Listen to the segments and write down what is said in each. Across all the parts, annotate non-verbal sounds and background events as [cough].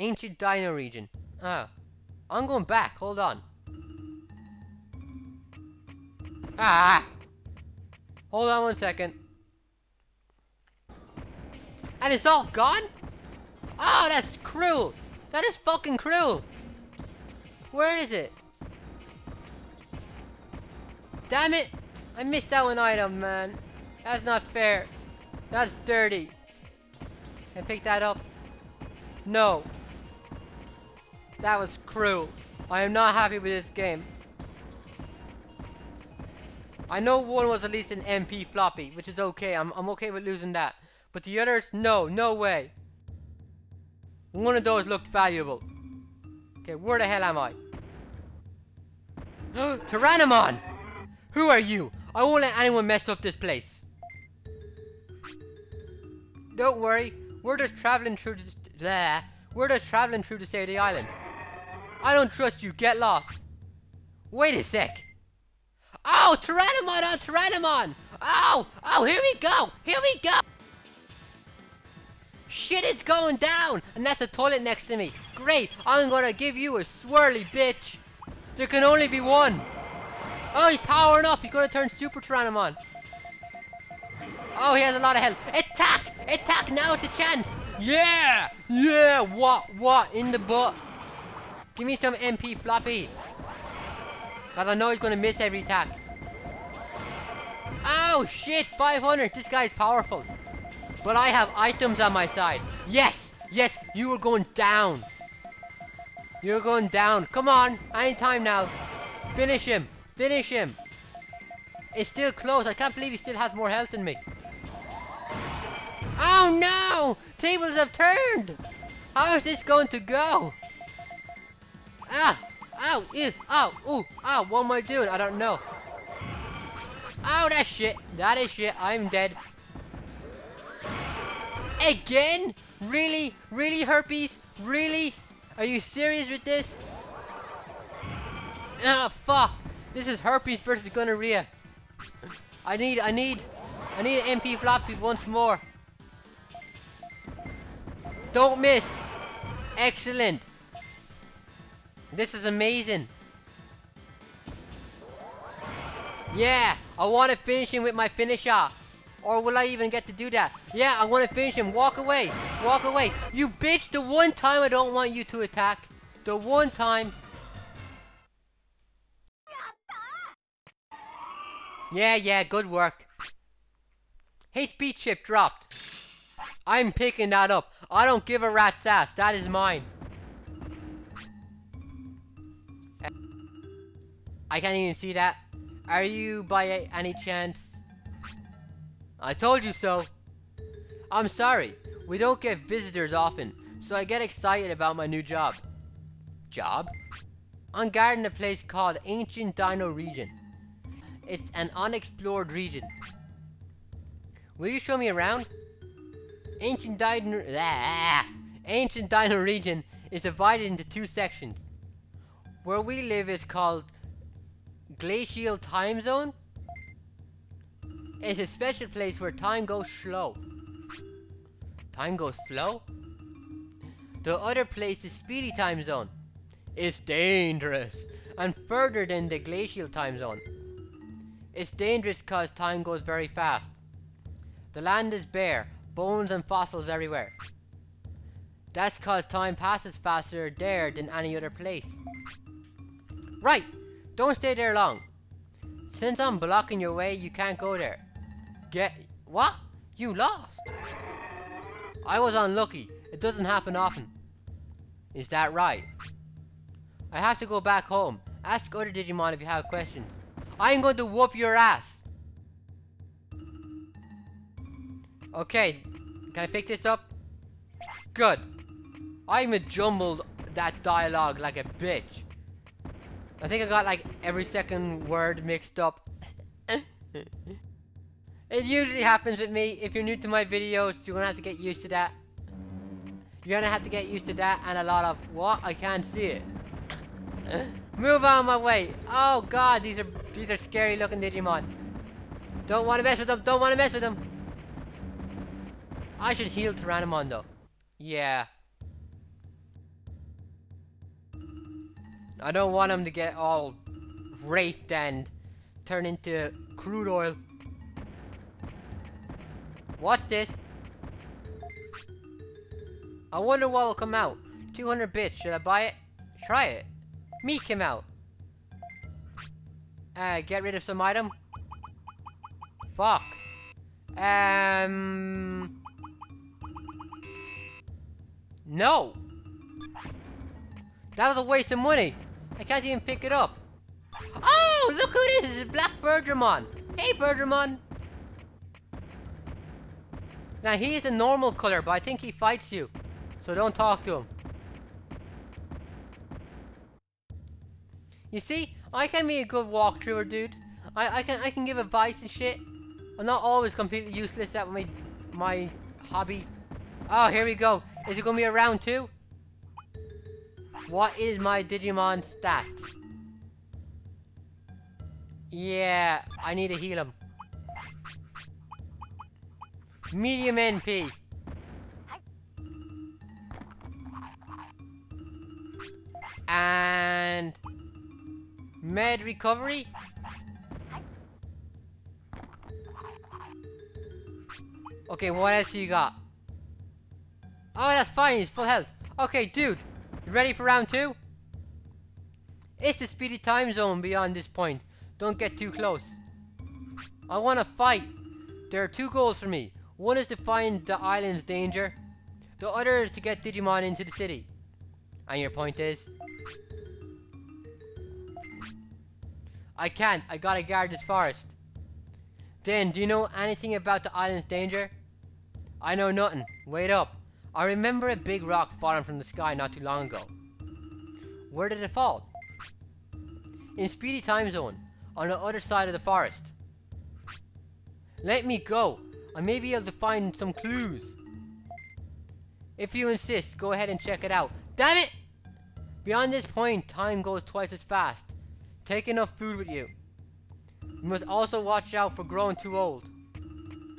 Ancient Dino region. Ah. I'm going back. Hold on. Ah! Hold on one second. And it's all gone? Oh, that's cruel. That is fucking cruel. Where is it? Damn it! I missed out an item, man. That's not fair. That's dirty. Can I pick that up? No. That was cruel. I am not happy with this game. I know one was at least an MP floppy, which is okay. I'm, I'm okay with losing that. But the others, no, no way. One of those looked valuable. Okay, where the hell am I? [gasps] Tyrannomon! Who are you? I won't let anyone mess up this place. Don't worry, we're just traveling through the... Blah. We're just traveling through state of the island. I don't trust you, get lost. Wait a sec. Oh, Tyrannomon on Tyrannomon! Oh, oh, here we go, here we go! Shit, it's going down! And that's the toilet next to me. Great, I'm gonna give you a swirly, bitch! There can only be one! Oh, he's powering up. He's going to turn Super Tyrannomon. Oh, he has a lot of health. Attack! Attack! Now it's a chance! Yeah! Yeah! What? What? In the butt. Give me some MP floppy. Because I know he's to miss every attack. Oh, shit! 500! This guy's powerful. But I have items on my side. Yes! Yes! You are going down. You're going down. Come on! I ain't time now. Finish him. Finish him! It's still close. I can't believe he still has more health than me. Oh no! Tables have turned! How is this going to go? Ah! Ow! Ew! Ow! Ooh! Ow! What am I doing? I don't know. Oh, that shit! That is shit. I'm dead. Again? Really? Really, Herpes? Really? Are you serious with this? Ah, fuck! This is herpes versus gonorrhea. I need, I need, I need an MP floppy once more. Don't miss. Excellent. This is amazing. Yeah, I want to finish him with my finisher. Or will I even get to do that? Yeah, I want to finish him. Walk away. Walk away. You bitch, the one time I don't want you to attack. The one time Yeah, yeah, good work. HP chip dropped. I'm picking that up. I don't give a rat's ass. That is mine. I can't even see that. Are you by any chance? I told you so. I'm sorry. We don't get visitors often, so I get excited about my new job. Job? I'm guarding a place called Ancient Dino Region. It's an unexplored region. Will you show me around? Ancient Dino... Ah, ancient Dino region is divided into two sections. Where we live is called Glacial Time Zone. It's a special place where time goes slow. Time goes slow? The other place is Speedy Time Zone. It's dangerous and further than the Glacial Time Zone. It's dangerous cause time goes very fast. The land is bare, bones and fossils everywhere. That's cause time passes faster there than any other place. Right! Don't stay there long. Since I'm blocking your way, you can't go there. Get... What? You lost? I was unlucky. It doesn't happen often. Is that right? I have to go back home. Ask other Digimon if you have questions. I'm going to whoop your ass. Okay, can I pick this up? Good. I even jumbled that dialogue like a bitch. I think I got like every second word mixed up. it usually happens with me. If you're new to my videos, you're gonna have to get used to that. You're gonna have to get used to that and a lot of what? I can't see it. Move on my way. Oh god, these are these are scary looking Digimon. Don't want to mess with them. Don't want to mess with them. I should heal Tyrannomon though. Yeah. I don't want them to get all raped and turn into crude oil. Watch this? I wonder what will come out. 200 bits. Should I buy it? Try it. Meat came out. Uh, get rid of some item. Fuck. Um. No. That was a waste of money. I can't even pick it up. Oh, look who this is. Black Birdramon. Hey, Birdramon. Now, he is the normal color, but I think he fights you. So don't talk to him. You see, I can be a good walkthrougher, dude. I, I can I can give advice and shit. I'm not always completely useless at my my hobby. Oh, here we go. Is it gonna be a round two? What is my Digimon stats? Yeah, I need to heal him. Medium MP. And med recovery. Okay, what else you got? Oh, that's fine. He's full health. Okay, dude. Ready for round two? It's the speedy time zone beyond this point. Don't get too close. I want to fight. There are two goals for me. One is to find the island's danger. The other is to get Digimon into the city. And your point is? I can't. I gotta guard this forest. Then, do you know anything about the island's danger? I know nothing. Wait up. I remember a big rock falling from the sky not too long ago. Where did it fall? In Speedy Time Zone, on the other side of the forest. Let me go. I may be able to find some clues. If you insist, go ahead and check it out. Damn it! Beyond this point, time goes twice as fast. Take enough food with you. You must also watch out for growing too old.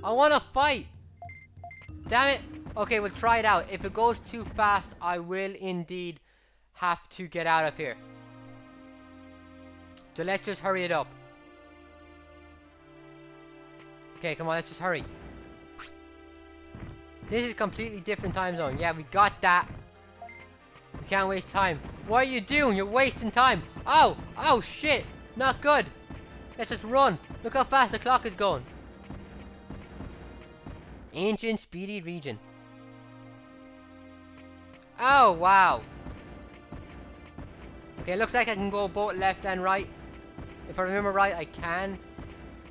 I want to fight! Damn it! Okay, we'll try it out. If it goes too fast, I will indeed have to get out of here. So let's just hurry it up. Okay, come on, let's just hurry. This is completely different time zone. Yeah, we got that. We can't waste time. What are you doing? You're wasting time. Oh, oh shit. Not good. Let's just run. Look how fast the clock is going. Ancient Speedy Region. Oh, wow. Okay, looks like I can go both left and right. If I remember right, I can.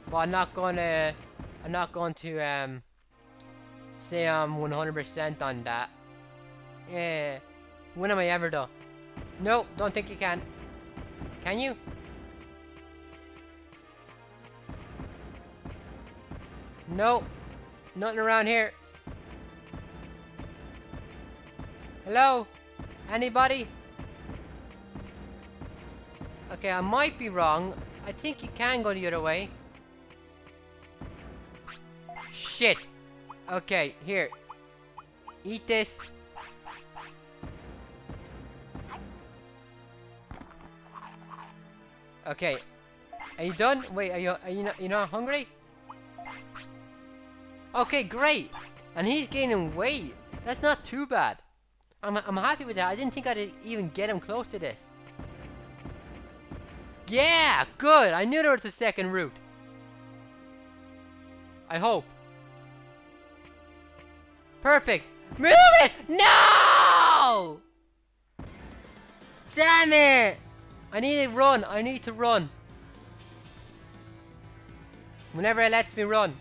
But I'm not gonna... I'm not going to, um... Say I'm 100% on that. Yeah. When am I ever though? No, don't think you can. Can you? Nope. Nothing around here. Hello? Anybody? Okay, I might be wrong. I think you can go the other way. Shit. Okay, here. Eat this. Okay. Are you done? Wait, are you are you not you not hungry? Okay, great. And he's gaining weight. That's not too bad. I'm I'm happy with that. I didn't think I'd even get him close to this. Yeah, good. I knew there was a second route. I hope. Perfect. Move it! No! Damn it! I need to run. I need to run. Whenever it lets me run.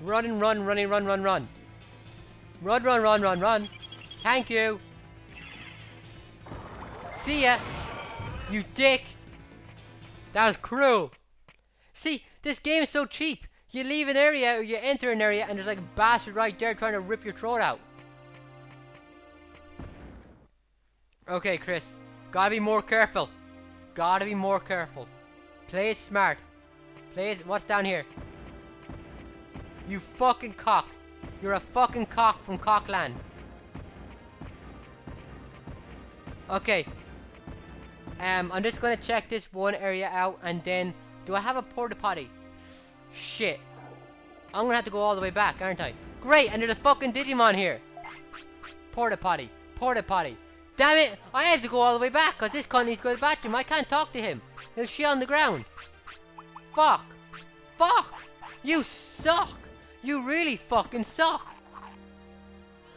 Run and run, running, run, run, run. Run, run, run, run, run. Thank you. See ya. You dick. That was cruel. See, this game is so cheap. You leave an area or you enter an area and there's like a bastard right there trying to rip your throat out. Okay, Chris. Gotta be more careful. Gotta be more careful. Play it smart. Play it. What's down here? You fucking cock. You're a fucking cock from Cockland. Okay. Um, I'm just gonna check this one area out and then... Do I have a porta potty? Shit. I'm gonna have to go all the way back, aren't I? Great, and there's a fucking Digimon here. Porta potty. Porta potty. Damn it! I have to go all the way back because this cunt needs to go to the bathroom. I can't talk to him. He'll shit on the ground. Fuck. Fuck. You suck. You really fucking suck.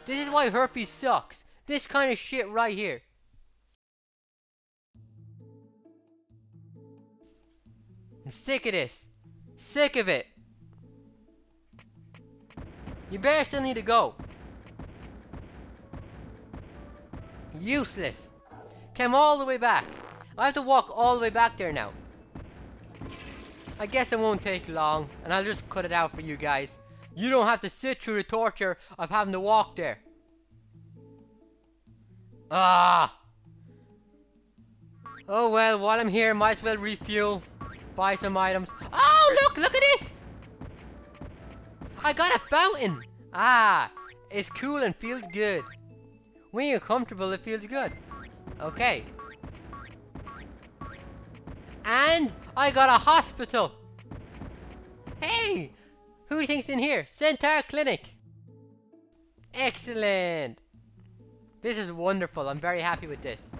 This is why herpes sucks. This kind of shit right here. I'm sick of this. Sick of it. You better still need to go. Useless. Came all the way back. I have to walk all the way back there now. I guess it won't take long, and I'll just cut it out for you guys. You don't have to sit through the torture of having to walk there. Ah! Oh well, while I'm here, might as well refuel. Buy some items. Oh, look! Look at this! I got a fountain! Ah! It's cool and feels good. When you're comfortable, it feels good. Okay. And I got a hospital. Hey! Who do you think's in here? Centaur Clinic. Excellent. This is wonderful. I'm very happy with this.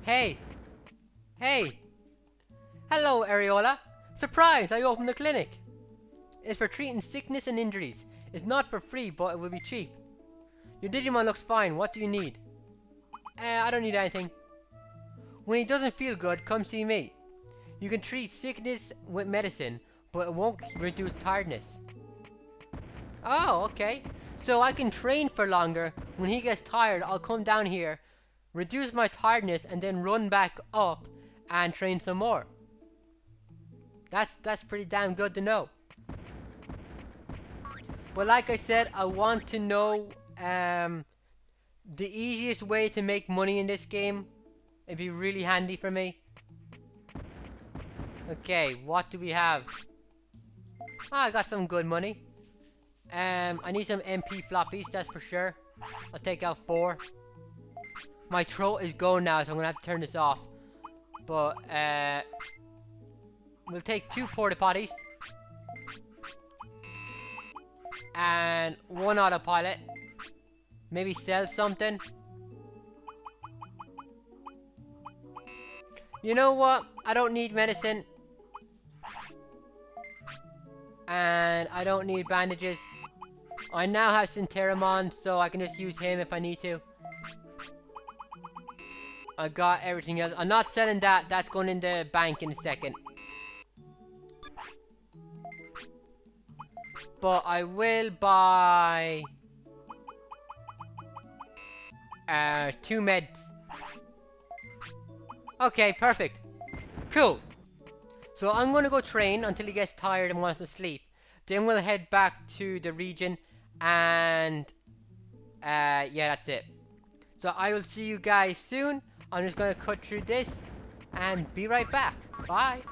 Hey. Hey. Hello, Areola. Surprise! I opened the clinic. It's for treating sickness and injuries. It's not for free, but it will be cheap. Your Digimon looks fine. What do you need? Uh, I don't need anything. When he doesn't feel good, come see me. You can treat sickness with medicine, but it won't reduce tiredness. Oh, okay. So I can train for longer. When he gets tired, I'll come down here, reduce my tiredness, and then run back up and train some more. That's that's pretty damn good to know. But like I said, I want to know um, the easiest way to make money in this game. It'd be really handy for me. Okay, what do we have? Oh, I got some good money. Um, I need some MP floppies, that's for sure. I'll take out four. My throat is going now, so I'm gonna have to turn this off. But, uh... We'll take two porta potties. And one autopilot. Maybe sell something. You know what? I don't need medicine. And I don't need bandages. I now have Centarumon, so I can just use him if I need to. I got everything else. I'm not selling that. That's going in the bank in a second. But I will buy... Uh, two meds. Okay, perfect. Cool. So I'm gonna go train until he gets tired and wants to sleep. Then we'll head back to the region and uh, yeah, that's it. So I will see you guys soon. I'm just gonna cut through this and be right back. Bye.